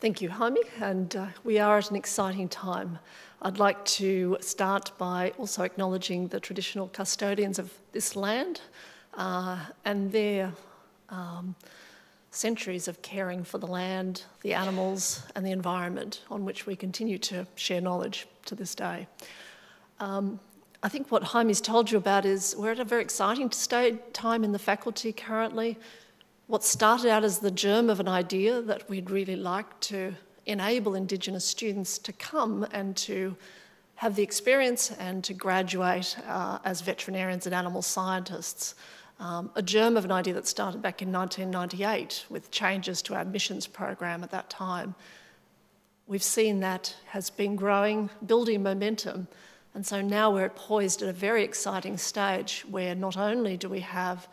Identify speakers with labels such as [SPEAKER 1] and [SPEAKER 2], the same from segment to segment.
[SPEAKER 1] Thank you, Jaime, and uh, we are at an exciting time. I'd like to start by also acknowledging the traditional custodians of this land uh, and their um, centuries of caring for the land, the animals, and the environment on which we continue to share knowledge to this day. Um, I think what Jaime's told you about is we're at a very exciting time in the faculty currently what started out as the germ of an idea that we'd really like to enable Indigenous students to come and to have the experience and to graduate uh, as veterinarians and animal scientists. Um, a germ of an idea that started back in 1998 with changes to our admissions program at that time. We've seen that has been growing, building momentum, and so now we're poised at a very exciting stage where not only do we have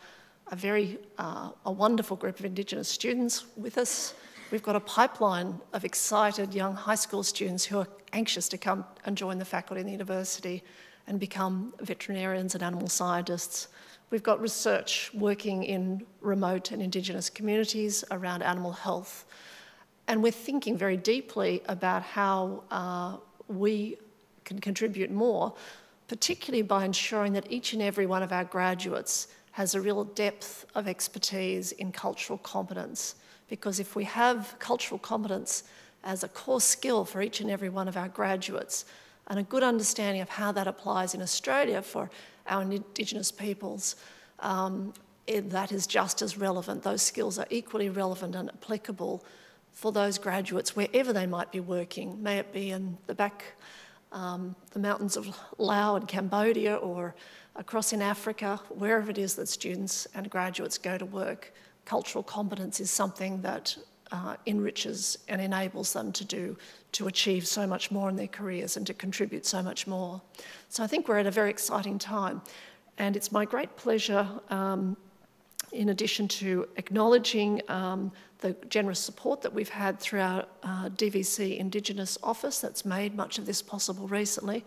[SPEAKER 1] a very uh, a wonderful group of Indigenous students with us. We've got a pipeline of excited young high school students who are anxious to come and join the faculty in the university and become veterinarians and animal scientists. We've got research working in remote and Indigenous communities around animal health. And we're thinking very deeply about how uh, we can contribute more, particularly by ensuring that each and every one of our graduates has a real depth of expertise in cultural competence. Because if we have cultural competence as a core skill for each and every one of our graduates, and a good understanding of how that applies in Australia for our Indigenous peoples, um, that is just as relevant. Those skills are equally relevant and applicable for those graduates wherever they might be working, may it be in the back, um, the mountains of Laos and Cambodia, or across in Africa, wherever it is that students and graduates go to work, cultural competence is something that uh, enriches and enables them to do to achieve so much more in their careers and to contribute so much more. So I think we're at a very exciting time, and it's my great pleasure. Um, in addition to acknowledging um, the generous support that we've had through our uh, DVC Indigenous office that's made much of this possible recently,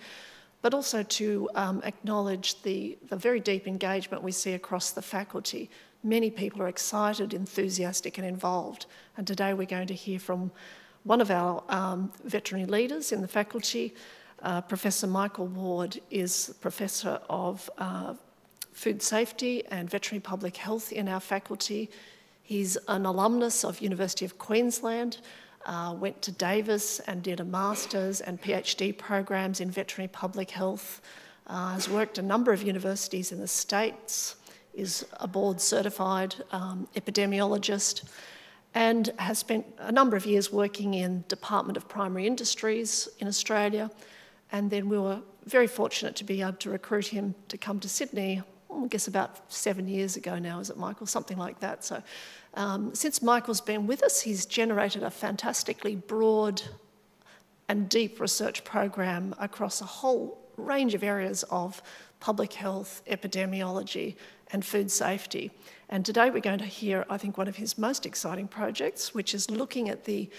[SPEAKER 1] but also to um, acknowledge the, the very deep engagement we see across the faculty. Many people are excited, enthusiastic, and involved. And today we're going to hear from one of our um, veterinary leaders in the faculty. Uh, Professor Michael Ward is Professor of uh, Food Safety and Veterinary Public Health in our faculty. He's an alumnus of University of Queensland, uh, went to Davis and did a master's and PhD programs in veterinary public health, uh, has worked a number of universities in the States, is a board certified um, epidemiologist, and has spent a number of years working in Department of Primary Industries in Australia. And then we were very fortunate to be able to recruit him to come to Sydney, I guess about seven years ago now, is it, Michael? Something like that. So um, since Michael's been with us, he's generated a fantastically broad and deep research program across a whole range of areas of public health, epidemiology, and food safety. And today we're going to hear, I think, one of his most exciting projects, which is looking at the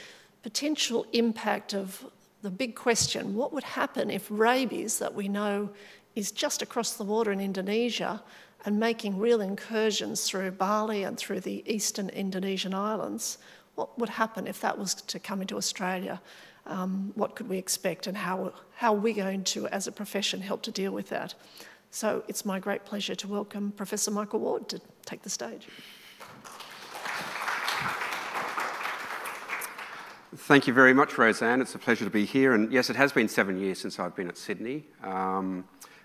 [SPEAKER 1] potential impact of the big question what would happen if rabies, that we know is just across the water in Indonesia, and making real incursions through Bali and through the eastern Indonesian islands, what would happen if that was to come into Australia? Um, what could we expect and how, how are we going to, as a profession, help to deal with that? So it's my great pleasure to welcome Professor Michael Ward to take the stage.
[SPEAKER 2] Thank you very much, Roseanne. It's a pleasure to be here. And yes, it has been seven years since I've been at Sydney. Um,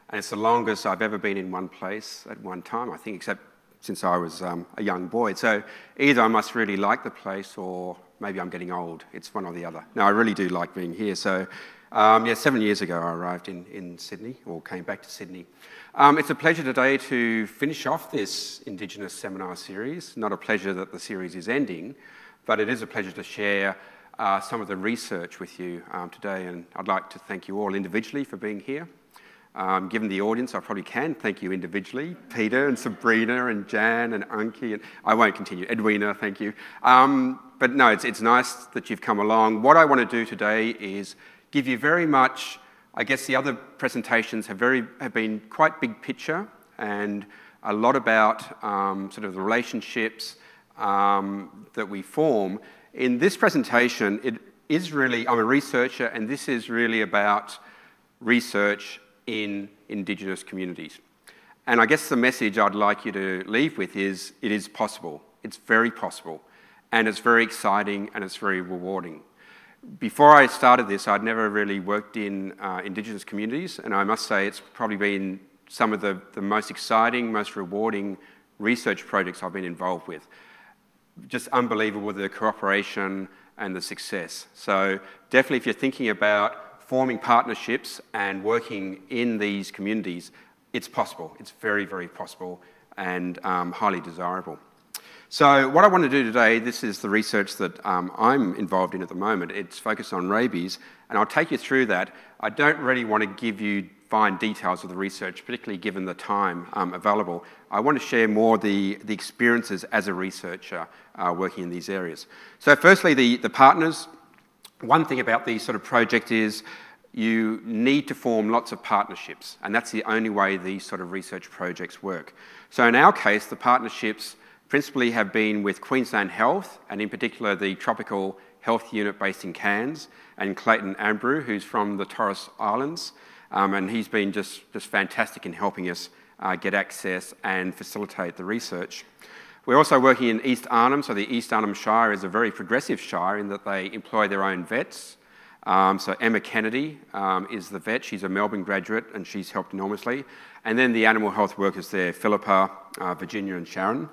[SPEAKER 2] and it's the longest I've ever been in one place at one time, I think, except since I was um, a young boy. So either I must really like the place or maybe I'm getting old. It's one or the other. No, I really do like being here. So, um, yeah, seven years ago I arrived in, in Sydney, or came back to Sydney. Um, it's a pleasure today to finish off this Indigenous seminar series. Not a pleasure that the series is ending, but it is a pleasure to share uh, some of the research with you um, today. And I'd like to thank you all individually for being here. Um, given the audience, I probably can thank you individually, Peter and Sabrina and Jan and Anki, and I won't continue. Edwina, thank you. Um, but no, it's, it's nice that you've come along. What I want to do today is give you very much, I guess the other presentations have, very, have been quite big picture and a lot about um, sort of the relationships um, that we form. In this presentation, it, is really, I'm a researcher, and this is really about research in Indigenous communities. And I guess the message I'd like you to leave with is it is possible. It's very possible. And it's very exciting and it's very rewarding. Before I started this, I'd never really worked in uh, Indigenous communities, and I must say it's probably been some of the, the most exciting, most rewarding research projects I've been involved with. Just unbelievable the cooperation and the success. So, definitely, if you're thinking about forming partnerships and working in these communities, it's possible. It's very, very possible and um, highly desirable. So, what I want to do today, this is the research that um, I'm involved in at the moment. It's focused on rabies, and I'll take you through that. I don't really want to give you fine details of the research, particularly given the time um, available. I want to share more the, the experiences as a researcher uh, working in these areas. So, firstly, the, the partners. One thing about these sort of projects is you need to form lots of partnerships, and that's the only way these sort of research projects work. So, in our case, the partnerships principally have been with Queensland Health, and in particular the Tropical Health Unit based in Cairns, and Clayton Ambrew, who's from the Torres Islands. Um, and he's been just, just fantastic in helping us uh, get access and facilitate the research. We're also working in East Arnhem, so the East Arnhem Shire is a very progressive shire in that they employ their own vets. Um, so Emma Kennedy um, is the vet, she's a Melbourne graduate and she's helped enormously. And then the animal health workers there, Philippa, uh, Virginia, and Sharon.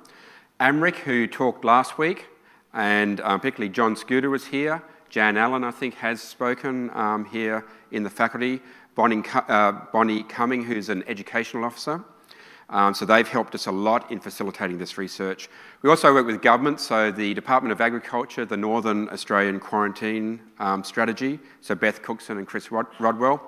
[SPEAKER 2] AMRRIC, who talked last week, and um, particularly John Scooter was here. Jan Allen, I think, has spoken um, here in the faculty. Bonnie, uh, Bonnie Cumming, who's an educational officer. Um, so they've helped us a lot in facilitating this research. We also work with government, so the Department of Agriculture, the Northern Australian Quarantine um, Strategy, so Beth Cookson and Chris Rod- Rodwell.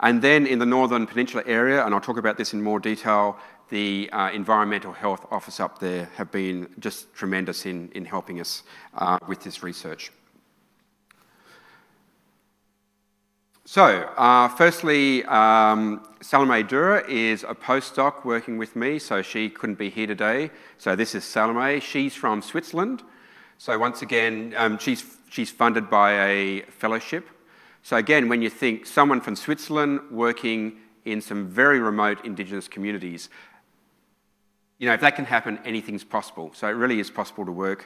[SPEAKER 2] And then in the Northern Peninsula area, and I'll talk about this in more detail, the uh, Environmental Health Office up there have been just tremendous in, in helping us uh, with this research. So, uh, firstly, um, Salome Dürr is a postdoc working with me, so she couldn't be here today. So, this is Salome. She's from Switzerland. So, once again, um, she's, she's funded by a fellowship. So, again, when you think someone from Switzerland working in some very remote Indigenous communities, you know, if that can happen, anything's possible. So, it really is possible to work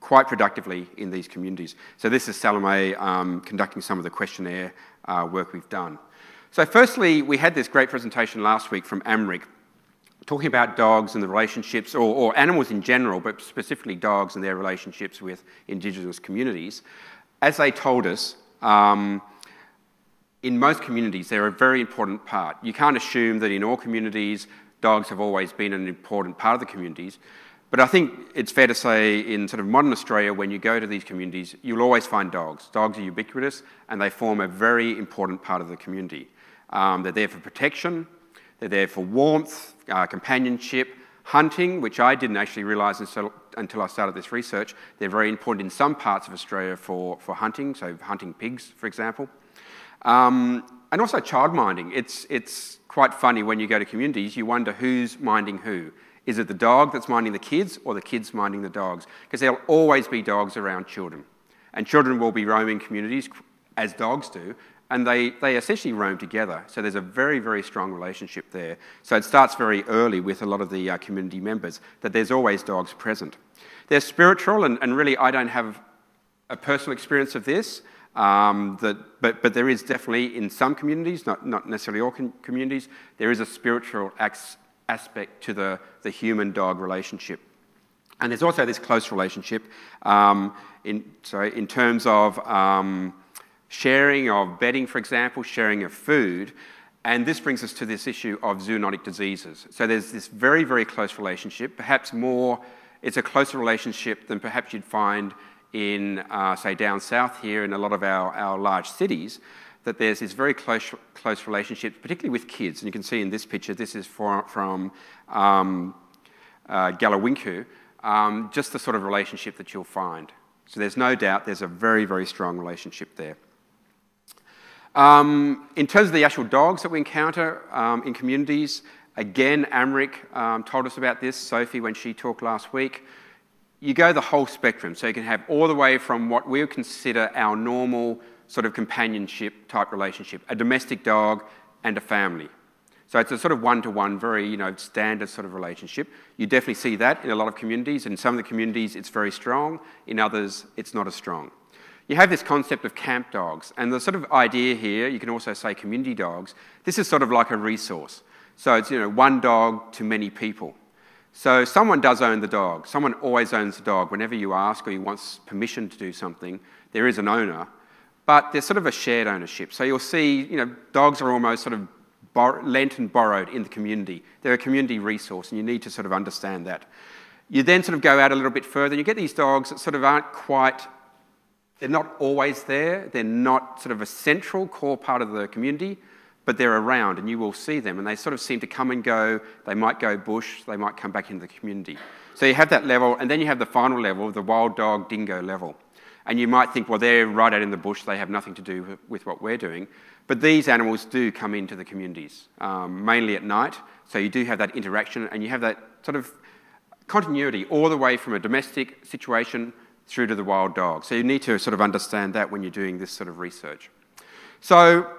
[SPEAKER 2] quite productively in these communities. So this is Salome um, conducting some of the questionnaire uh, work we've done. So firstly, we had this great presentation last week from AMRRIC talking about dogs and the relationships, or, or, animals in general, but specifically dogs and their relationships with Indigenous communities. As they told us, um, in most communities, they're a very important part. You can't assume that in all communities, dogs have always been an important part of the communities, but I think it's fair to say in sort of modern Australia, when you go to these communities, you'll always find dogs. Dogs are ubiquitous and they form a very important part of the community. Um, they're there for protection, they're there for warmth, uh, companionship, hunting, which I didn't actually realise until, I started this research. They're very important in some parts of Australia for, for hunting, so hunting pigs, for example. Um, and also childminding. It's, it's quite funny when you go to communities, you wonder who's minding who. Is it the dog that's minding the kids or the kids minding the dogs? Because there'll always be dogs around children. And children will be roaming communities as dogs do, and they, they essentially roam together. So there's a very, very strong relationship there. So it starts very early with a lot of the uh, community members that there's always dogs present. They're spiritual, and, and really, I don't have a personal experience of this. Um, that, but, but there is definitely in some communities, not, not necessarily all com- communities, there is a spiritual aspect to the, the human dog relationship. And there's also this close relationship um, in, sorry, in terms of um, sharing of bedding, for example, sharing of food. And this brings us to this issue of zoonotic diseases. So there's this very, very close relationship, perhaps more, it's a closer relationship than perhaps you'd find in, uh, say, down south here in a lot of our, our large cities that there's this very close, close relationship, particularly with kids. And you can see in this picture, this is for, from um, uh, Galiwinku, um, just the sort of relationship that you'll find. So there's no doubt there's a very, very strong relationship there. Um, in terms of the actual dogs that we encounter um, in communities, again, AMRRIC um, told us about this, Sophie, when she talked last week. you go the whole spectrum. So you can have all the way from what we would consider our normal sort of companionship type relationship, a domestic dog and a family. So it's a sort of one-to-one, very you know standard sort of relationship. You definitely see that in a lot of communities. In some of the communities, it's very strong. In others, it's not as strong. You have this concept of camp dogs, and the sort of idea here, you can also say community dogs. This is sort of like a resource. So it's you know one dog to many people. So someone does own the dog. Someone always owns the dog. Whenever you ask or you want permission to do something, there is an owner. But there's sort of a shared ownership. So you'll see, you know, dogs are almost sort of lent and borrowed in the community. They're a community resource, and you need to sort of understand that. You then sort of go out a little bit further, and you get these dogs that sort of aren't quite, they're not always there. They're not sort of a central core part of the community, but they're around, and you will see them, and they sort of seem to come and go. They might go bush, they might come back into the community. So you have that level, and then you have the final level, the wild dog dingo level. And you might think, well, they're right out in the bush, they have nothing to do with what we're doing. But these animals do come into the communities, um, mainly at night. So you do have that interaction and you have that sort of continuity all the way from a domestic situation through to the wild dog. So you need to sort of understand that when you're doing this sort of research. So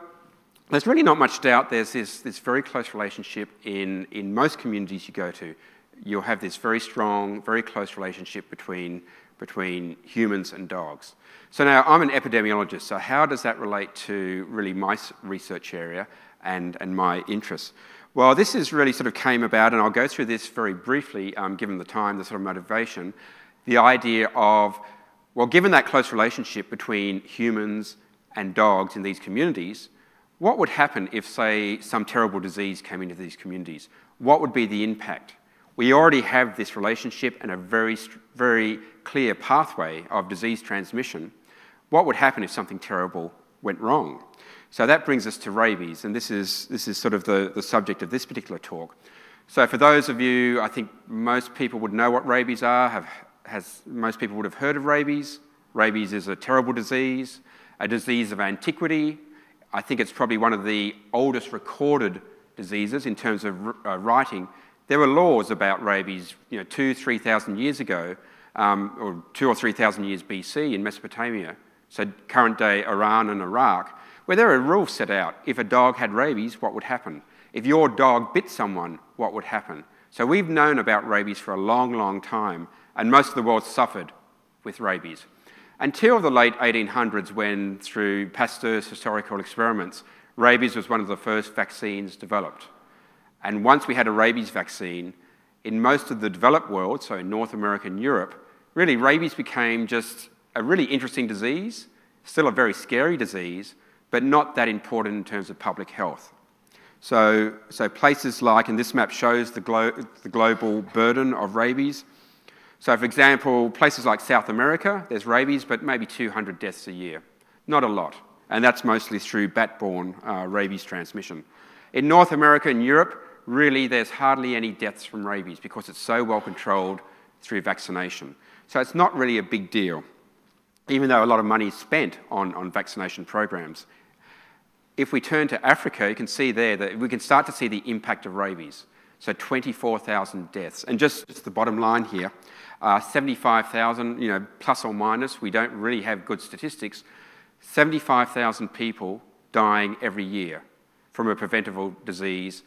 [SPEAKER 2] there's really not much doubt there's this, this very close relationship in, in most communities you go to. You'll have this very strong, very close relationship between, between humans and dogs. So now I'm an epidemiologist, so how does that relate to really my research area and, and my interests? Well, this is really sort of came about, and I'll go through this very briefly, um, given the time, the sort of motivation, the idea of, well, given that close relationship between humans and dogs in these communities, what would happen if, say, some terrible disease came into these communities? What would be the impact? We already have this relationship and a very, very clear pathway of disease transmission what would happen if something terrible went wrong? So that brings us to rabies, and this is, this is sort of the, the subject of this particular talk. So for those of you, I think most people would know what rabies are, have, has, most people would have heard of rabies. Rabies is a terrible disease, a disease of antiquity. I think it's probably one of the oldest recorded diseases in terms of uh, writing. There were laws about rabies, you know, two, three thousand years ago, um, or two or three thousand years BC in Mesopotamia, so current day Iran and Iraq, where there are rules set out. If a dog had rabies, what would happen? If your dog bit someone, what would happen? So we've known about rabies for a long, long time, and most of the world suffered with rabies. Until the late 1800s, when through Pasteur's historical experiments, rabies was one of the first vaccines developed. And once we had a rabies vaccine, in most of the developed world, so in North America and Europe, really rabies became just a really interesting disease, still a very scary disease, but not that important in terms of public health. So, so places like, and this map shows the, glo the global burden of rabies. So, for example, places like South America, there's rabies, but maybe 200 deaths a year. Not a lot. And that's mostly through bat borne uh, rabies transmission. In North America and Europe, really, there's hardly any deaths from rabies because it's so well controlled through vaccination. So, it's not really a big deal even though a lot of money is spent on, on vaccination programs. If we turn to Africa, you can see there that we can start to see the impact of rabies. So 24,000 deaths. And just, just the bottom line here, uh, 75,000, you know, plus or minus, we don't really have good statistics, 75,000 people dying every year from a preventable disease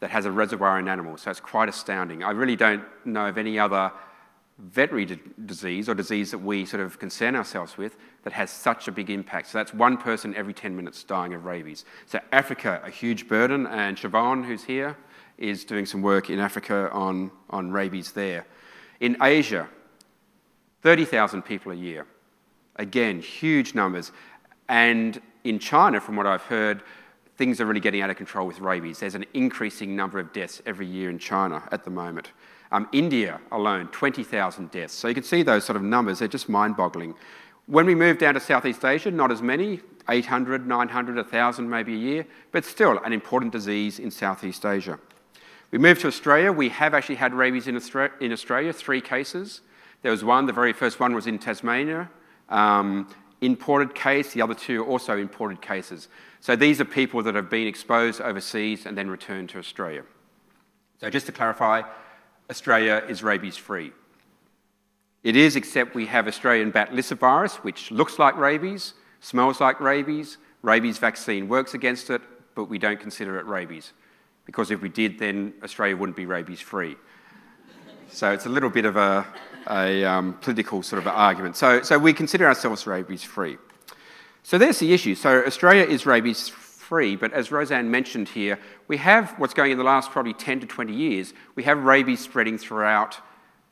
[SPEAKER 2] that has a reservoir in animals. So it's quite astounding. I really don't know of any other veterinary disease or disease that we sort of concern ourselves with that has such a big impact. So that's one person every 10 minutes dying of rabies. So Africa, a huge burden, and Siobhan, who's here, is doing some work in Africa on, on rabies there. In Asia, 30,000 people a year. Again, huge numbers. And in China, from what I've heard, things are really getting out of control with rabies. There's an increasing number of deaths every year in China at the moment. Um, India alone, 20,000 deaths. So you can see those sort of numbers, they're just mind boggling. When we move down to Southeast Asia, not as many, 800, 900, 1,000 maybe a year, but still an important disease in Southeast Asia. We move to Australia, we have actually had rabies in Australia, in Australia three cases. There was one, the very first one was in Tasmania, um, imported case, the other two are also imported cases. So these are people that have been exposed overseas and then returned to Australia. So just to clarify, Australia is rabies free. It is, except we have Australian bat virus, which looks like rabies, smells like rabies. Rabies vaccine works against it, but we don't consider it rabies. Because if we did, then Australia wouldn't be rabies free. so it's a little bit of a, a um, political sort of argument. So, so we consider ourselves rabies free. So there's the issue. So Australia is rabies free, but as Roseanne mentioned here, we have what's going in the last probably 10 to 20 years, we have rabies spreading throughout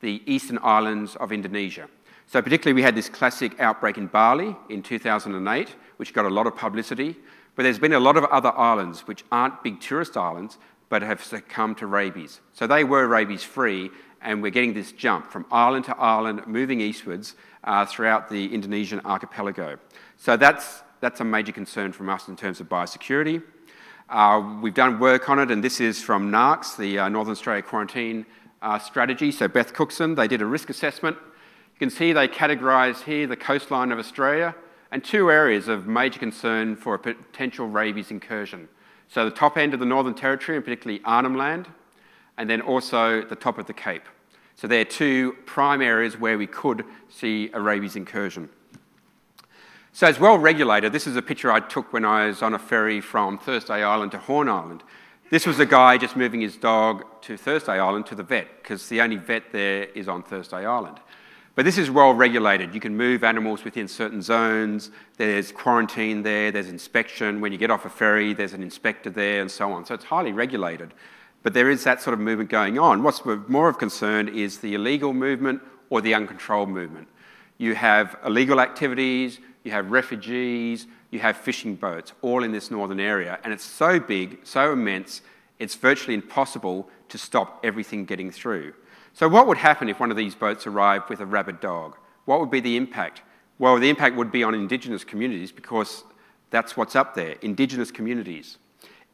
[SPEAKER 2] the eastern islands of Indonesia. So particularly we had this classic outbreak in Bali in 2008, which got a lot of publicity, but there's been a lot of other islands which aren't big tourist islands, but have succumbed to rabies. So they were rabies free, and we're getting this jump from island to island, moving eastwards uh, throughout the Indonesian archipelago. So that's, that's a major concern from us in terms of biosecurity. Uh, we've done work on it, and this is from NAQS, the uh, Northern Australia Quarantine uh, Strategy. So Beth Cookson, they did a risk assessment. You can see they categorised here the coastline of Australia and two areas of major concern for a potential rabies incursion. So the top end of the Northern Territory, and particularly Arnhem Land, and then also the top of the Cape. So there are two prime areas where we could see a rabies incursion. So it's well regulated. This is a picture I took when I was on a ferry from Thursday Island to Horn Island. This was a guy just moving his dog to Thursday Island to the vet, because the only vet there is on Thursday Island. But this is well regulated. You can move animals within certain zones. There's quarantine there, there's inspection. When you get off a ferry, there's an inspector there, and so on. So it's highly regulated. But there is that sort of movement going on. What's more of concern is the illegal movement or the uncontrolled movement. You have illegal activities, you have refugees, you have fishing boats, all in this northern area. And it's so big, so immense, it's virtually impossible to stop everything getting through. So, what would happen if one of these boats arrived with a rabid dog? What would be the impact? Well, the impact would be on Indigenous communities because that's what's up there Indigenous communities.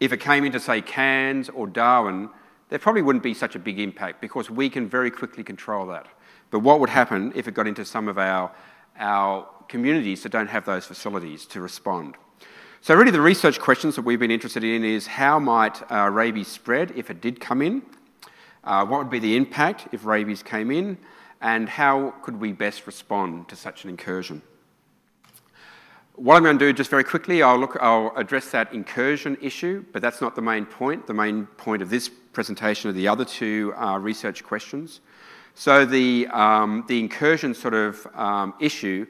[SPEAKER 2] If it came into, say, Cairns or Darwin, there probably wouldn't be such a big impact because we can very quickly control that. But what would happen if it got into some of our, our communities that don't have those facilities to respond. So, really, the research questions that we've been interested in is how might uh, rabies spread if it did come in? Uh, what would be the impact if rabies came in? And how could we best respond to such an incursion? What I'm going to do just very quickly, I'll, look, I'll address that incursion issue, but that's not the main point. The main point of this presentation are the other two uh, research questions. So the, um, the incursion sort of um, issue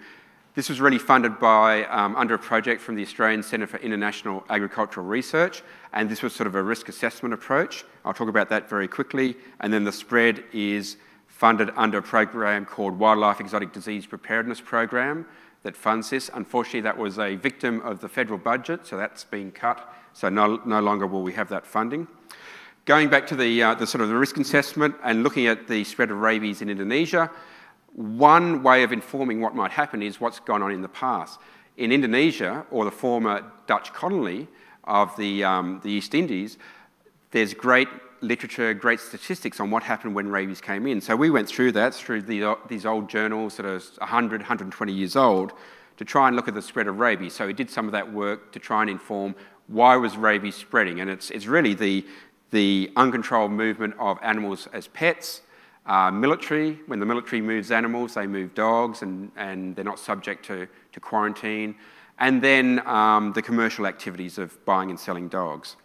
[SPEAKER 2] this was really funded by, um, under a project from the Australian Centre for International Agricultural Research, and this was sort of a risk assessment approach. I'll talk about that very quickly. And then the spread is funded under a program called Wildlife Exotic Disease Preparedness Program that funds this. Unfortunately, that was a victim of the federal budget, so that's been cut. So no, no longer will we have that funding. Going back to the, uh, the sort of the risk assessment and looking at the spread of rabies in Indonesia, one way of informing what might happen is what's gone on in the past. In Indonesia, or the former Dutch colony of the, um, the East Indies, there's great literature, great statistics on what happened when rabies came in. So we went through that, through the, these old journals that are 100, 120 years old, to try and look at the spread of rabies. So we did some of that work to try and inform why was rabies spreading. And it's, it's really the, the uncontrolled movement of animals as pets, uh, military, when the military moves animals, they move dogs and, and they're not subject to, to quarantine. And then um, the commercial activities of buying and selling dogs.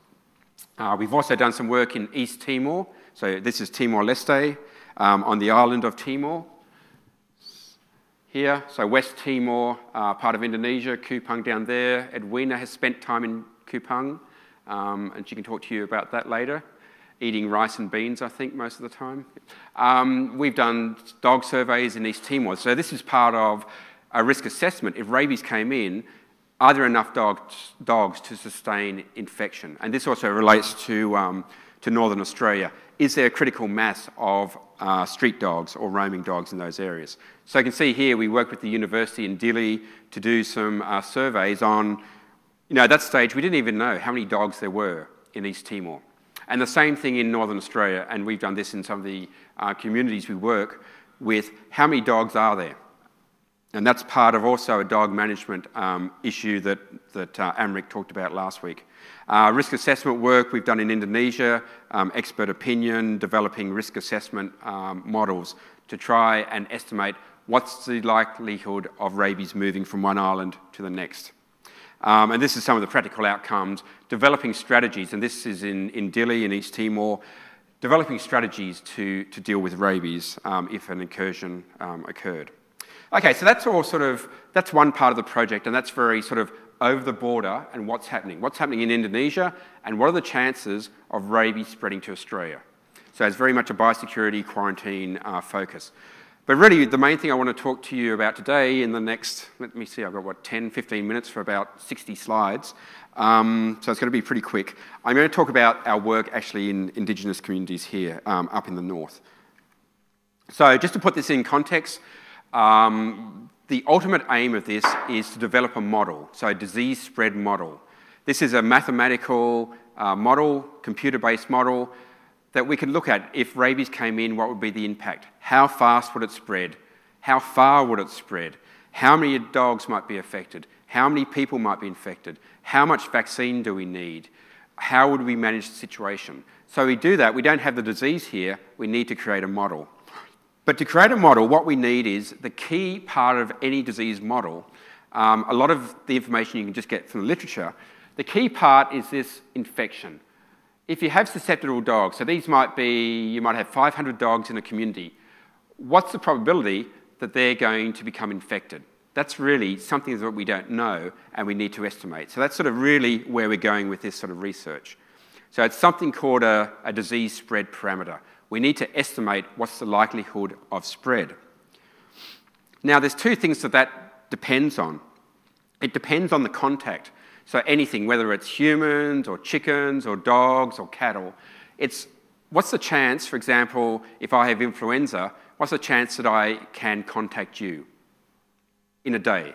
[SPEAKER 2] Uh, we've also done some work in East Timor. So this is Timor-Leste um, on the island of Timor. Here, so West Timor, uh, part of Indonesia, Kupang down there. Edwina has spent time in Kupang, um, and she can talk to you about that later eating rice and beans, I think, most of the time. Um, we've done dog surveys in East Timor. So this is part of a risk assessment. If rabies came in, are there enough dogs, dogs to sustain infection? And this also relates to, um, to Northern Australia. Is there a critical mass of uh, street dogs or roaming dogs in those areas? So you can see here we worked with the university in Dili to do some uh, surveys on, you know, at that stage we didn't even know how many dogs there were in East Timor. And the same thing in Northern Australia, and we've done this in some of the uh, communities we work with. How many dogs are there? And that's part of also a dog management um, issue that, that uh, AMRRIC talked about last week. Uh, risk assessment work we've done in Indonesia, um, expert opinion, developing risk assessment um, models to try and estimate what's the likelihood of rabies moving from one island to the next? Um, and this is some of the practical outcomes, developing strategies, and this is in, in Dili in East Timor, developing strategies to, to deal with rabies um, if an incursion um, occurred. Okay, so that's all sort of, that's one part of the project, and that's very sort of over the border and what's happening. What's happening in Indonesia, and what are the chances of rabies spreading to Australia? So it's very much a biosecurity quarantine uh, focus. But really, the main thing I want to talk to you about today in the next, let me see, I've got what, 10, 15 minutes for about 60 slides. Um, so it's going to be pretty quick. I'm going to talk about our work actually in Indigenous communities here um, up in the north. So just to put this in context, um, the ultimate aim of this is to develop a model, so a disease spread model. This is a mathematical uh, model, computer-based model, that we could look at if rabies came in, what would be the impact? How fast would it spread? How far would it spread? How many dogs might be affected? How many people might be infected? How much vaccine do we need? How would we manage the situation? So we do that. We don't have the disease here. We need to create a model. But to create a model, what we need is the key part of any disease model. Um, a lot of the information you can just get from the literature. The key part is this infection if you have susceptible dogs, so these might be, you might have 500 dogs in a community, what's the probability that they're going to become infected? That's really something that we don't know and we need to estimate. So that's sort of really where we're going with this sort of research. So it's something called a, a disease spread parameter. We need to estimate what's the likelihood of spread. Now, there's two things that that depends on. It depends on the contact. So anything, whether it's humans or chickens or dogs or cattle, it's what's the chance, for example, if I have influenza, what's the chance that I can contact you in a day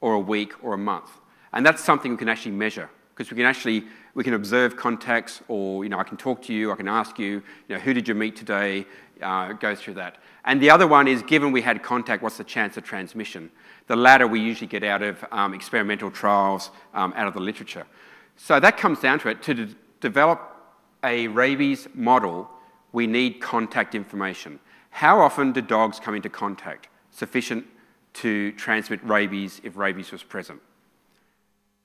[SPEAKER 2] or a week or a month? And that's something we can actually measure because we can actually we can observe contacts or you know I can talk to you, I can ask you, you know, who did you meet today? Uh, go through that. And the other one is given we had contact, what's the chance of transmission? The latter we usually get out of um, experimental trials, um, out of the literature. So that comes down to it. To de develop a rabies model, we need contact information. How often do dogs come into contact sufficient to transmit rabies if rabies was present?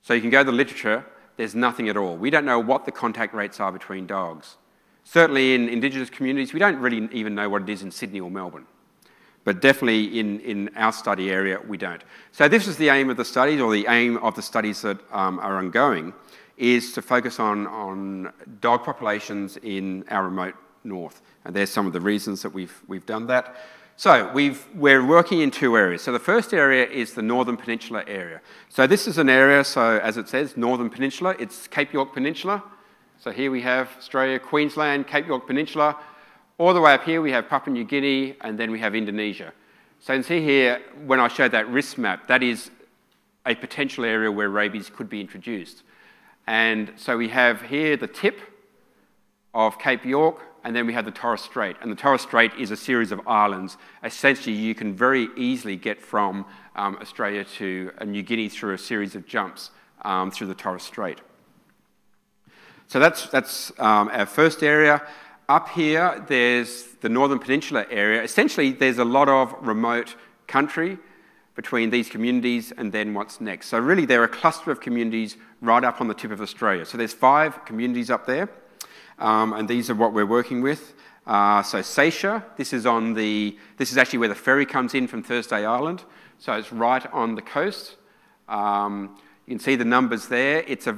[SPEAKER 2] So you can go to the literature, there's nothing at all. We don't know what the contact rates are between dogs. Certainly in Indigenous communities, we don't really even know what it is in Sydney or Melbourne but definitely in, in our study area, we don't. So this is the aim of the studies, or the aim of the studies that um, are ongoing, is to focus on, on dog populations in our remote north. And there's some of the reasons that we've, we've done that. So we've, we're working in two areas. So the first area is the Northern Peninsula area. So this is an area, so as it says, Northern Peninsula. It's Cape York Peninsula. So here we have Australia, Queensland, Cape York Peninsula, all the way up here, we have Papua New Guinea, and then we have Indonesia. So you can see here, when I showed that risk map, that is a potential area where rabies could be introduced. And so we have here the tip of Cape York, and then we have the Torres Strait. And the Torres Strait is a series of islands. Essentially, you can very easily get from um, Australia to New Guinea through a series of jumps um, through the Torres Strait. So that's, that's um, our first area. Up here, there's the Northern Peninsula area. Essentially, there's a lot of remote country between these communities and then what's next. So really, they're a cluster of communities right up on the tip of Australia. So there's five communities up there, um, and these are what we're working with. Uh, so Seisia, this is on the, this is actually where the ferry comes in from Thursday Island. So it's right on the coast. Um, you can see the numbers there. It's a,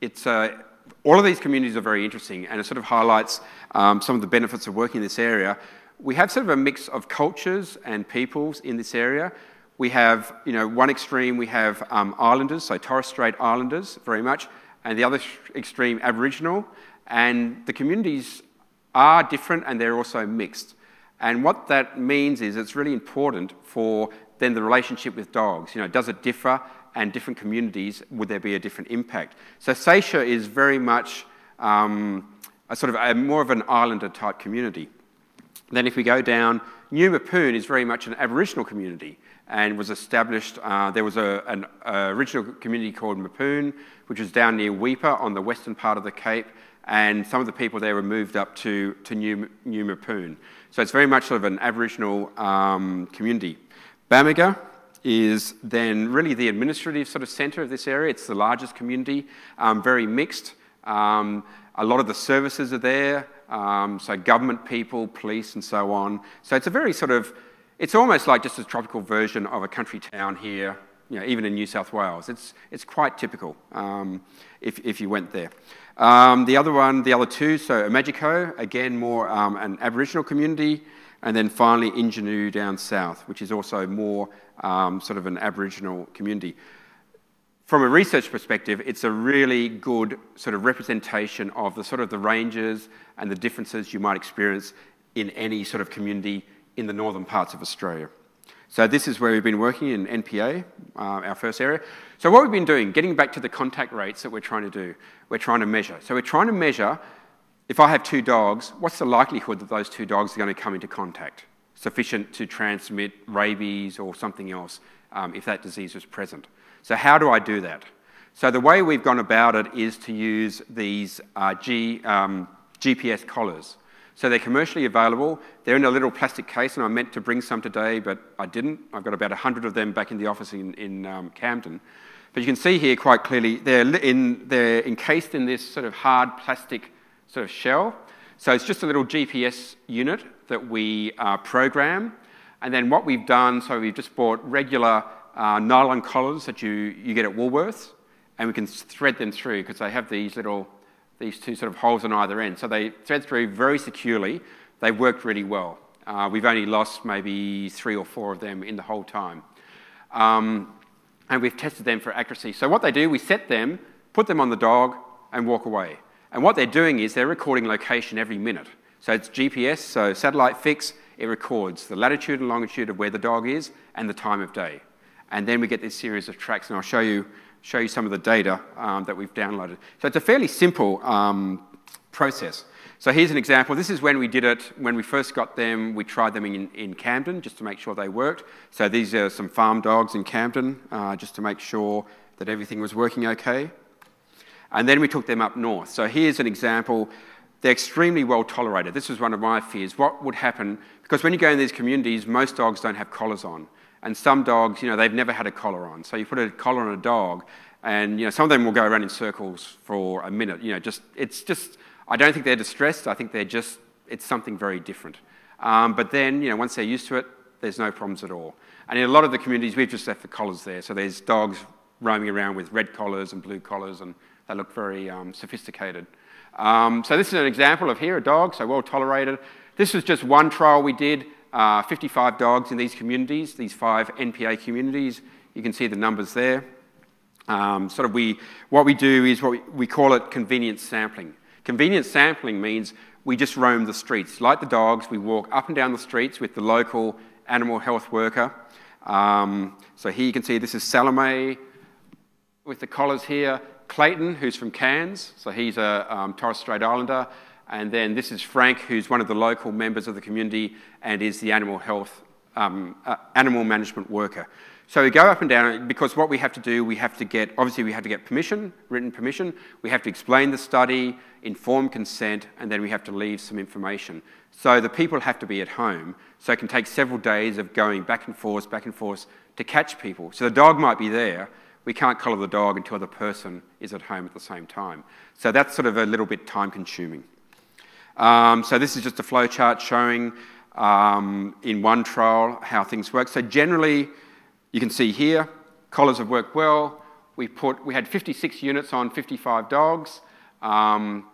[SPEAKER 2] it's a, all of these communities are very interesting, and it sort of highlights um, some of the benefits of working in this area. We have sort of a mix of cultures and peoples in this area. We have, you know, one extreme we have um, islanders, so Torres Strait Islanders very much, and the other extreme Aboriginal. And the communities are different and they're also mixed. And what that means is it's really important for then the relationship with dogs. You know, does it differ? And different communities, would there be a different impact? So Seisia is very much um, a sort of a, more of an islander type community. Then if we go down, New Mapoon is very much an Aboriginal community and was established, uh, there was a, an a original community called Mapoon, which was down near Weipa on the western part of the Cape, and some of the people there were moved up to, to New, New Mapoon. So it's very much sort of an Aboriginal um, community. Bamaga is then really the administrative sort of centre of this area. It's the largest community, um, very mixed. Um, a lot of the services are there, um, so government people, police, and so on. So it's a very sort of, it's almost like just a tropical version of a country town here, you know, even in New South Wales. It's, it's quite typical um, if, if you went there. Um, the other one, the other two, so Umagico, again, more um, an Aboriginal community, and then finally Injinoo down south, which is also more um, sort of an Aboriginal community. From a research perspective, it's a really good sort of representation of the sort of the ranges and the differences you might experience in any sort of community in the northern parts of Australia. So this is where we've been working in NPA, uh, our first area. So what we've been doing, getting back to the contact rates that we're trying to do, we're trying to measure. So we're trying to measure, if I have two dogs, what's the likelihood that those two dogs are going to come into contact, sufficient to transmit rabies or something else um, if that disease is present. So how do I do that? So the way we've gone about it is to use these uh, G, um, GPS collars. So they're commercially available. They're in a little plastic case, and I meant to bring some today, but I didn't. I've got about 100 of them back in the office in, in um, Camden. But you can see here quite clearly, they're, in, they're encased in this sort of hard plastic sort of shell. So it's just a little GPS unit that we uh, program. And then what we've done, so we've just bought regular uh, nylon collars that you, you get at Woolworths, and we can thread them through because they have these little these two sort of holes on either end. So they thread through very securely. They worked really well. Uh, we've only lost maybe three or four of them in the whole time. Um, and we've tested them for accuracy. So what they do, we set them, put them on the dog, and walk away. And what they're doing is they're recording location every minute. So it's GPS, so satellite fix, it records the latitude and longitude of where the dog is and the time of day. And then we get this series of tracks, and I'll show you show you some of the data um, that we've downloaded. So it's a fairly simple um, process. So here's an example. This is when we did it, when we first got them, we tried them in, in Camden just to make sure they worked. So these are some farm dogs in Camden uh, just to make sure that everything was working okay. And then we took them up north. So here's an example. They're extremely well tolerated. This was one of my fears. What would happen? Because when you go in these communities, most dogs don't have collars on. And some dogs, you know, they've never had a collar on. So you put a collar on a dog, and you know, some of them will go around in circles for a minute. You know, just it's just. I don't think they're distressed. I think they're just. It's something very different. Um, but then, you know, once they're used to it, there's no problems at all. And in a lot of the communities, we've just left the collars there. So there's dogs roaming around with red collars and blue collars, and they look very um, sophisticated. Um, so this is an example of here a dog, so well tolerated. This was just one trial we did uh, 55 dogs in these communities, these five NPA communities. You can see the numbers there. Um, sort of we, what we do is what we, we call it convenience sampling. Convenience sampling means we just roam the streets. Like the dogs, we walk up and down the streets with the local animal health worker. Um, so here you can see this is Salome with the collars here. Clayton, who's from Cairns, so he's a um, Torres Strait Islander. And then this is Frank, who's one of the local members of the community and is the animal health, um, uh, animal management worker. So we go up and down because what we have to do, we have to get, obviously we have to get permission, written permission, we have to explain the study, inform consent, and then we have to leave some information. So the people have to be at home. So it can take several days of going back and forth, back and forth to catch people. So the dog might be there, we can't collar the dog until the person is at home at the same time. So that's sort of a little bit time consuming. Um, so this is just a flow chart showing um, in one trial how things work. So generally, you can see here, collars have worked well. We, put, we had 56 units on 55 dogs. Um,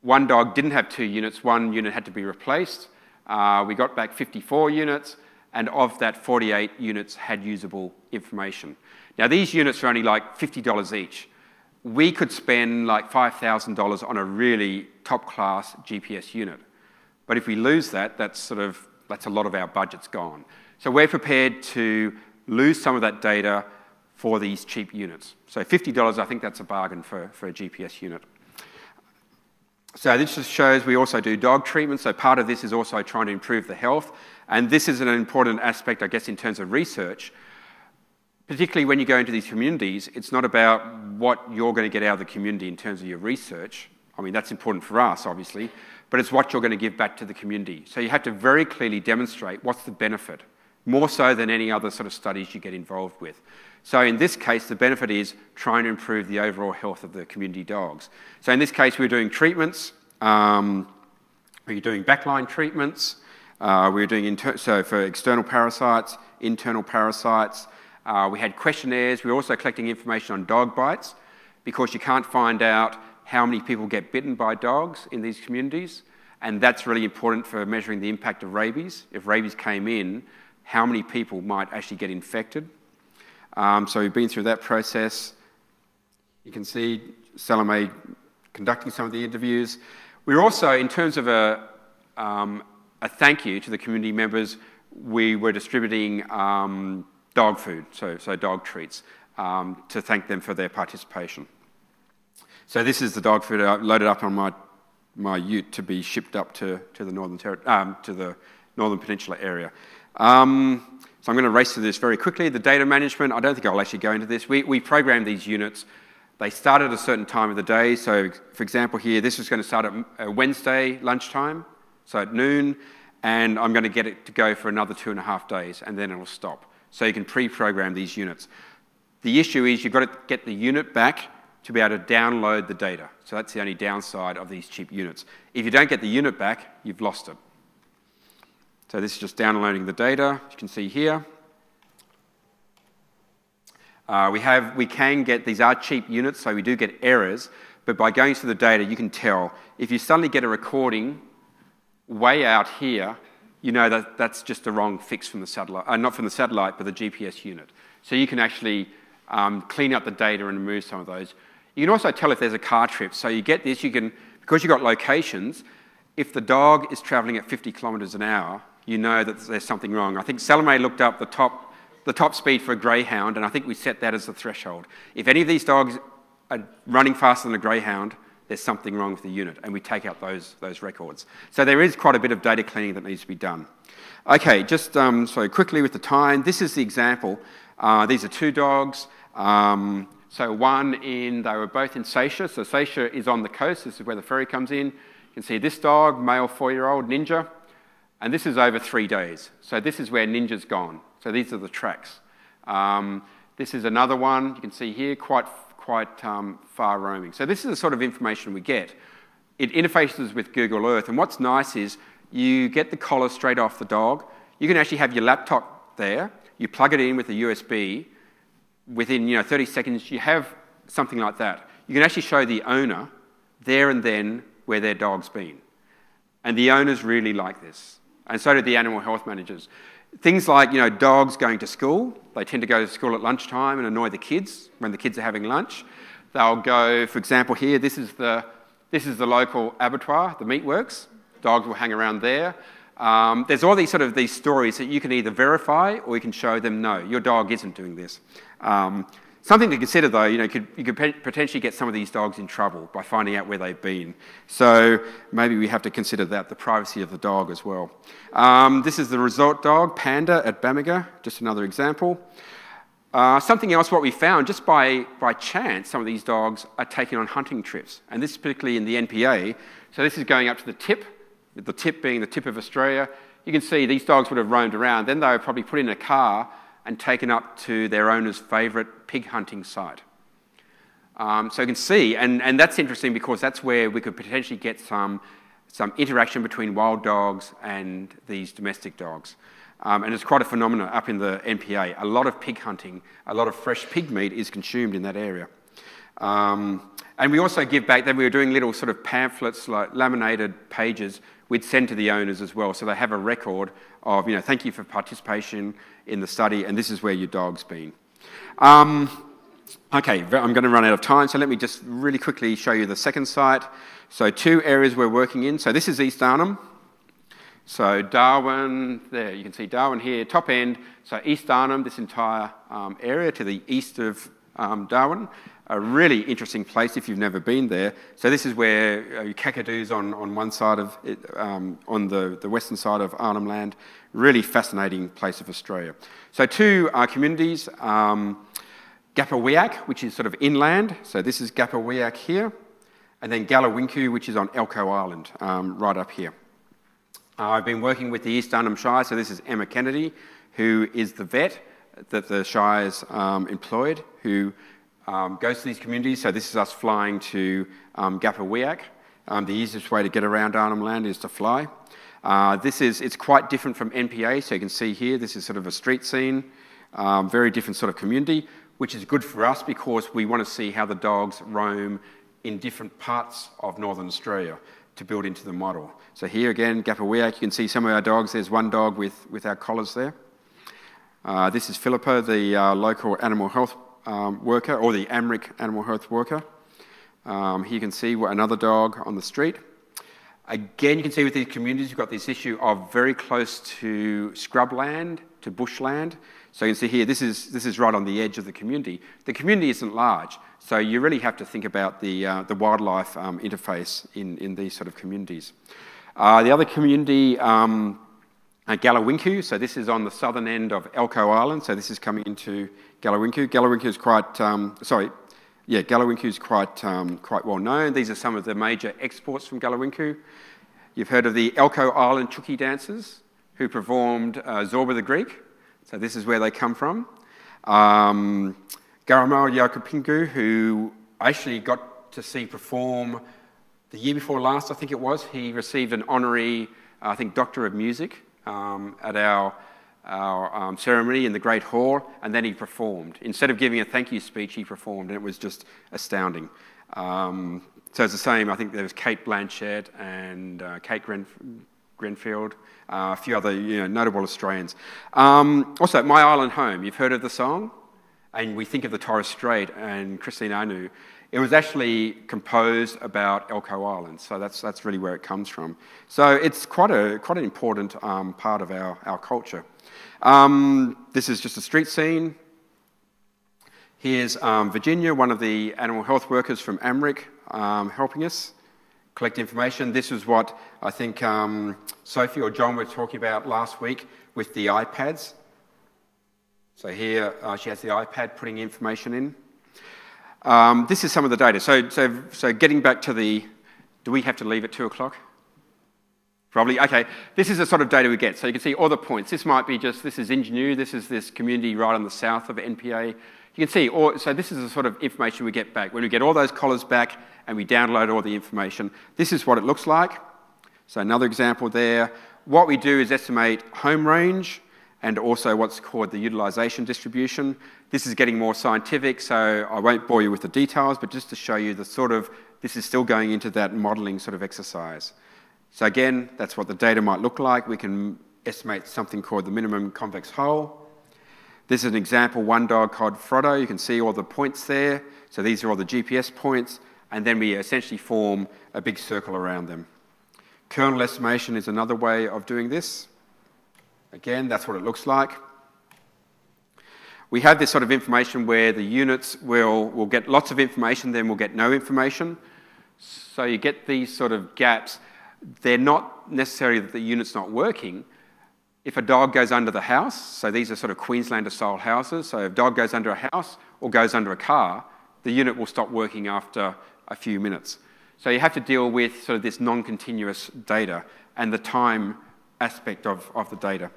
[SPEAKER 2] one dog didn't have two units, one unit had to be replaced. Uh, we got back 54 units, and of that, 48 units had usable information. Now, these units are only like $50 each we could spend like $5,000 on a really top class GPS unit. But if we lose that, that's sort of, that's a lot of our budget's gone. So we're prepared to lose some of that data for these cheap units. So $50, I think that's a bargain for, for a GPS unit. So this just shows we also do dog treatment. So part of this is also trying to improve the health. And this is an important aspect, I guess, in terms of research particularly when you go into these communities, it's not about what you're going to get out of the community in terms of your research. I mean, that's important for us, obviously, but it's what you're going to give back to the community. So you have to very clearly demonstrate what's the benefit, more so than any other sort of studies you get involved with. So in this case, the benefit is trying to improve the overall health of the community dogs. So in this case, we're doing treatments. Um, we're doing backline treatments. Uh, we are doing so for external parasites, internal parasites. Uh, we had questionnaires. We are also collecting information on dog bites because you can't find out how many people get bitten by dogs in these communities. And that's really important for measuring the impact of rabies. If rabies came in, how many people might actually get infected? Um, so we've been through that process. You can see Salome conducting some of the interviews. We're also, in terms of a, um, a thank you to the community members, we were distributing um, dog food, so, so dog treats, um, to thank them for their participation. So this is the dog food I loaded up on my, my ute to be shipped up to, to, the, northern um, to the Northern Peninsula area. Um, so I'm going to race through this very quickly. The data management, I don't think I'll actually go into this. We, we programmed these units. They start at a certain time of the day. So, for example, here, this is going to start at uh, Wednesday lunchtime, so at noon, and I'm going to get it to go for another two and a half days, and then it'll stop. So you can pre-program these units. The issue is you've got to get the unit back to be able to download the data. So that's the only downside of these cheap units. If you don't get the unit back, you've lost it. So this is just downloading the data, you can see here. Uh, we, have, we can get, these are cheap units, so we do get errors, but by going through the data, you can tell. If you suddenly get a recording way out here, you know that that's just the wrong fix from the satellite, uh, not from the satellite, but the GPS unit. So you can actually um, clean up the data and remove some of those. You can also tell if there's a car trip. So you get this, you can, because you've got locations, if the dog is traveling at 50 kilometres an hour, you know that there's something wrong. I think Salome looked up the top, the top speed for a greyhound, and I think we set that as the threshold. If any of these dogs are running faster than a greyhound, there's something wrong with the unit, and we take out those, those records. So there is quite a bit of data cleaning that needs to be done. Okay, just um, so quickly with the time, this is the example. Uh, these are two dogs. Um, so one in, they were both in Seisia. So Seisia is on the coast. This is where the ferry comes in. You can see this dog, male four-year-old Ninja. And this is over three days. So this is where Ninja's gone. So these are the tracks. Um, this is another one you can see here, quite, quite um, far roaming. So this is the sort of information we get. It interfaces with Google Earth. And what's nice is you get the collar straight off the dog. You can actually have your laptop there. You plug it in with a USB. Within you know, 30 seconds, you have something like that. You can actually show the owner there and then where their dog's been. And the owners really like this and so did the animal health managers. Things like, you know, dogs going to school. They tend to go to school at lunchtime and annoy the kids when the kids are having lunch. They'll go, for example, here, this is the, this is the local abattoir, the meatworks. Dogs will hang around there. Um, there's all these sort of these stories that you can either verify or you can show them, no, your dog isn't doing this. Um, Something to consider, though, you know, could, you could potentially get some of these dogs in trouble by finding out where they've been. So maybe we have to consider that, the privacy of the dog as well. Um, this is the resort dog, Panda, at Bamaga, just another example. Uh, something else, what we found, just by, by chance, some of these dogs are taken on hunting trips, and this is particularly in the NPA. So this is going up to the tip, the tip being the tip of Australia. You can see these dogs would have roamed around. Then they were probably put in a car and taken up to their owner's favourite pig hunting site. Um, so you can see, and, and that's interesting because that's where we could potentially get some, some interaction between wild dogs and these domestic dogs. Um, and it's quite a phenomenon up in the NPA. A lot of pig hunting, a lot of fresh pig meat is consumed in that area. Um, and we also give back, then we were doing little sort of pamphlets, like laminated pages, we'd send to the owners as well. So they have a record of, you know, thank you for participation in the study, and this is where your dog's been. Um, okay, I'm going to run out of time, so let me just really quickly show you the second site. So two areas we're working in. So this is East Arnhem. So Darwin, there, you can see Darwin here, top end. So East Arnhem, this entire um, area to the east of um, Darwin. A really interesting place if you've never been there. So this is where uh, Kakadus on, on one side of it, um, on the, the western side of Arnhem Land. Really fascinating place of Australia. So two uh, communities, um, Gapuwiyak, which is sort of inland. So this is Gapuwiyak here. and then Galiwinku, which is on Elcho Island, um, right up here. Uh, I've been working with the East Arnhem Shire, so this is Emma Kennedy, who is the vet that the Shire's um, employed, who um, goes to these communities. So this is us flying to um, Gapuwiyak. Um, the easiest way to get around Arnhem Land is to fly. Uh, this is, it's quite different from NPA, so you can see here, this is sort of a street scene, um, very different sort of community, which is good for us because we want to see how the dogs roam in different parts of Northern Australia to build into the model. So here again, Gapuwiyak, you can see some of our dogs. There's one dog with, with our collars there. Uh, this is Philippa, the uh, local animal health um, worker, or the AMRRIC animal health worker. Um, here you can see another dog on the street. Again, you can see with these communities, you've got this issue of very close to scrubland, to bushland. So you can see here, this is, this is right on the edge of the community. The community isn't large, so you really have to think about the, uh, the wildlife um, interface in, in these sort of communities. Uh, the other community, um, uh, Galiwinku, so this is on the southern end of Elcho Island, so this is coming into Galiwinku. Galiwinku is quite, um, sorry, yeah, Galiwinku is quite, um, quite well known. These are some of the major exports from Galiwinku. You've heard of the Elcho Island Chooky dancers who performed uh, Zorba the Greek. So this is where they come from. Um, Gurrumul Yunupingu, who I actually got to see perform the year before last, I think it was. He received an honorary, I think, Doctor of Music um, at our, our um, ceremony in the Great Hall, and then he performed. Instead of giving a thank you speech, he performed, and it was just astounding. Um, so it's the same. I think there was Cate Blanchett and uh, Kate Gren- Grenville, uh, a few other you know, notable Australians. Um, also, My Island Home, you've heard of the song? And we think of the Torres Strait and Christine Anu. It was actually composed about Elcho Island, so that's, that's really where it comes from. So it's quite, a, quite an important um, part of our, our culture. Um, this is just a street scene. Here's um, Virginia, one of the animal health workers from AMRRIC, um, helping us collect information. This is what I think um, Sophie or John were talking about last week with the iPads. So here uh, she has the iPad putting information in. Um, this is some of the data. So, so, so getting back to the, do we have to leave at two o'clock? Probably. Okay, this is the sort of data we get. So you can see all the points. This might be just, this is Injinoo, this is this community right on the south of NPA. You can see, all, so this is the sort of information we get back. When we get all those collars back, and we download all the information. This is what it looks like. So another example there. What we do is estimate home range and also what's called the utilisation distribution. This is getting more scientific, so I won't bore you with the details, but just to show you the sort of, this is still going into that modelling sort of exercise. So again, that's what the data might look like. We can estimate something called the minimum convex hull. This is an example, one dog called Frodo. You can see all the points there. So these are all the GPS points and then we essentially form a big circle around them. Kernel estimation is another way of doing this. Again, that's what it looks like. We have this sort of information where the units will, will get lots of information, then we'll get no information. So you get these sort of gaps. They're not necessarily that the unit's not working. If a dog goes under the house, so these are sort of Queenslander style houses, so if a dog goes under a house or goes under a car, the unit will stop working after a few minutes. So you have to deal with sort of this non-continuous data and the time aspect of, of the data.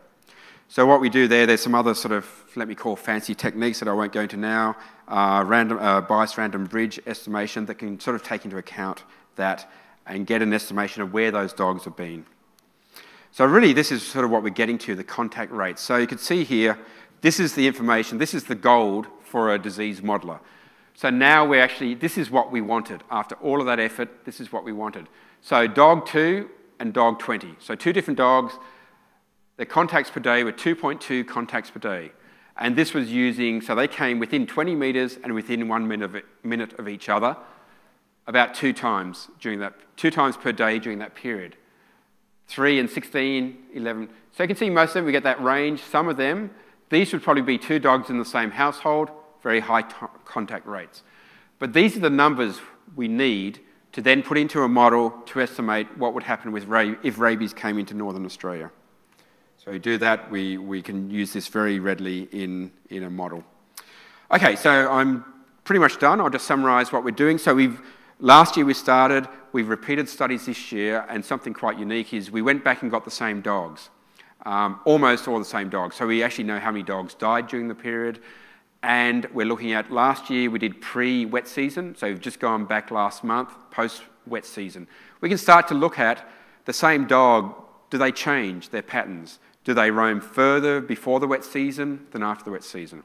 [SPEAKER 2] So what we do there, there's some other sort of, let me call fancy techniques that I won't go into now, uh, random, uh, bias random bridge estimation that can sort of take into account that and get an estimation of where those dogs have been. So really this is sort of what we're getting to, the contact rates. So you can see here, this is the information, this is the gold for a disease modeler. So now we're actually, this is what we wanted. After all of that effort, this is what we wanted. So dog 2 and dog 20. So two different dogs, their contacts per day were 2.2 contacts per day. And this was using, so they came within 20 metres and within one minute of, minute of each other about two times during that, two times per day during that period. 3 and 16, 11. So you can see most of them, we get that range. Some of them, these would probably be two dogs in the same household very high contact rates. But these are the numbers we need to then put into a model to estimate what would happen with if rabies came into northern Australia. So we do that, we, we can use this very readily in, in a model. Okay, so I'm pretty much done. I'll just summarise what we're doing. So we've Last year we started, we've repeated studies this year, and something quite unique is we went back and got the same dogs, um, almost all the same dogs. So we actually know how many dogs died during the period. And we're looking at last year we did pre wet season, so we've just gone back last month, post wet season. We can start to look at the same dog, do they change their patterns? Do they roam further before the wet season than after the wet season?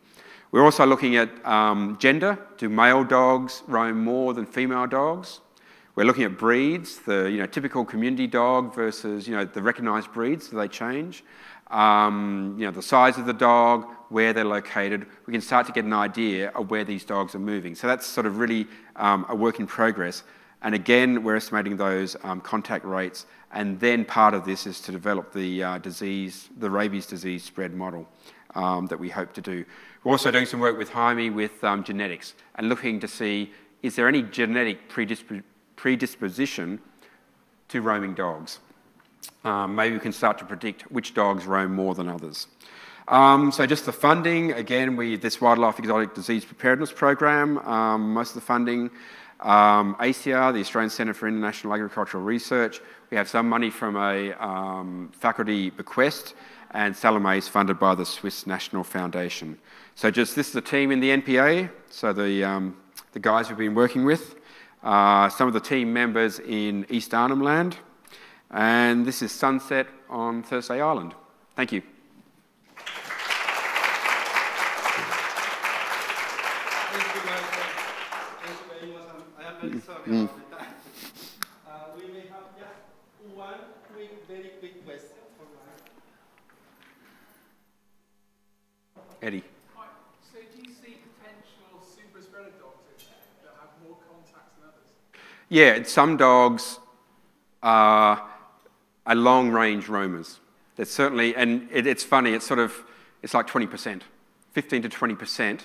[SPEAKER 2] We're also looking at um, gender. Do male dogs roam more than female dogs? We're looking at breeds, the you know, typical community dog versus you know, the recognised breeds, do they change? Um, you know, the size of the dog, where they're located. We can start to get an idea of where these dogs are moving. So that's sort of really um, a work in progress. And again, we're estimating those um, contact rates. And then part of this is to develop the uh, disease, the rabies disease spread model um, that we hope to do. We're also doing some work with Jaime with um, genetics and looking to see is there any genetic predisp predisposition to roaming dogs. Um, maybe we can start to predict which dogs roam more than others. Um, so just the funding, again, we this Wildlife Exotic Disease Preparedness Program, um, most of the funding, um, ACIAR, the Australian Centre for International Agricultural Research, we have some money from a um, faculty bequest, and Salome is funded by the Swiss National Foundation. So just this is the team in the NPA, so the, um, the guys we've been working with, uh, some of the team members in East Arnhem Land, and this is sunset on Thursday Island. Thank you.
[SPEAKER 3] Mm. Uh, we may have just one quick, very quick question
[SPEAKER 2] Eddie. Yeah, some dogs are, are long range roamers. There's certainly, and it, it's funny, it's sort of, it's like 20%, 15 to 20%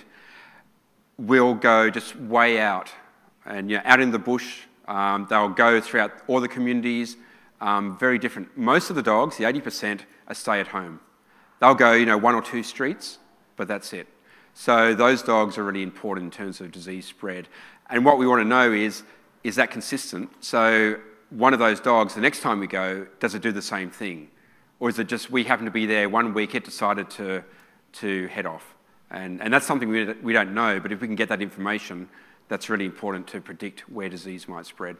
[SPEAKER 2] will go just way out and you know, out in the bush. Um, they'll go throughout all the communities, um, very different. Most of the dogs, the 80%, are stay at home. They'll go, you know, one or two streets, but that's it. So those dogs are really important in terms of disease spread. And what we want to know is is that consistent? So one of those dogs, the next time we go, does it do the same thing? Or is it just we happen to be there one week, it decided to, to head off? And, and that's something we, we don't know, but if we can get that information, that's really important to predict where disease might spread.